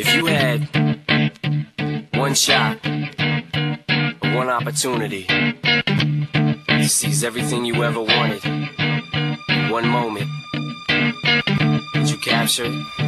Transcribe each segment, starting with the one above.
If you had one shot, one opportunity to seize everything you ever wanted one moment, that you capture it?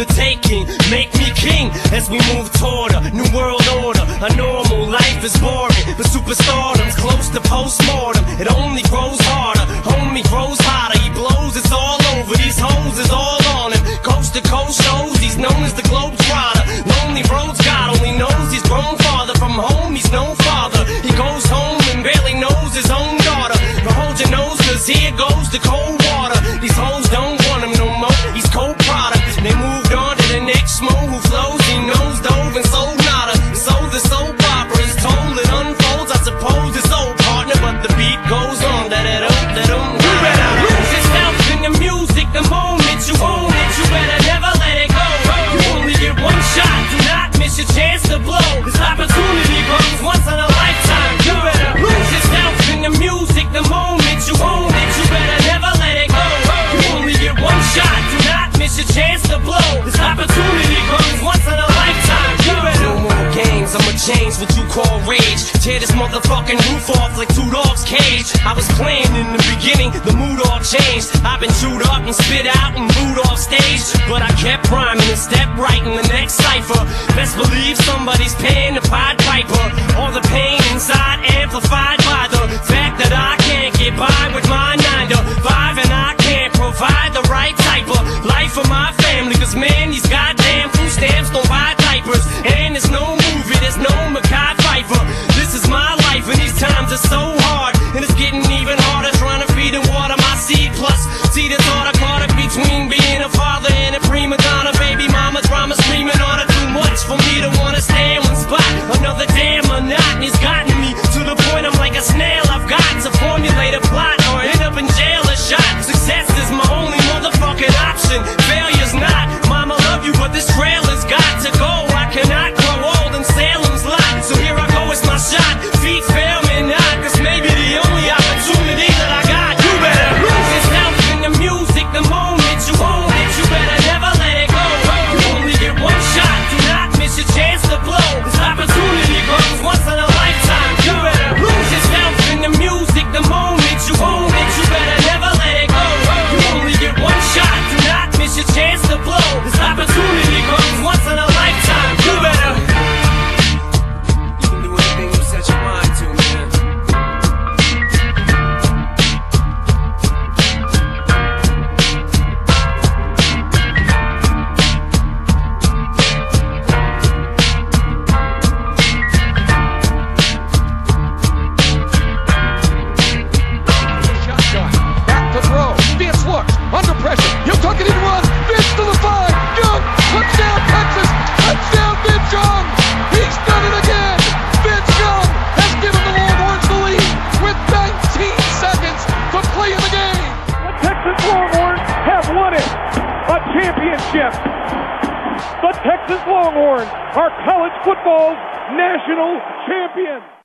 The taking. Make me king as we move toward a new world order. A normal life is boring, but superstardom's close to postmortem. It only grows harder, cage. I was playing in the beginning, the mood all changed. I've been chewed up and spit out and booed off stage. But I kept rhyming and stepped right in the next cipher. Best believe somebody's paying the Pied Piper. All the pain inside amplified by the fact that I can't get by with my tuck it in one. Vince to the five. Young. Touchdown Texas. Touchdown Vince Young. He's done it again. Vince Young has given the Longhorns the lead with 19 seconds to play in the game. The Texas Longhorns have won it, a championship. The Texas Longhorns are college football's national champions.